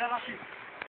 Là-dessus.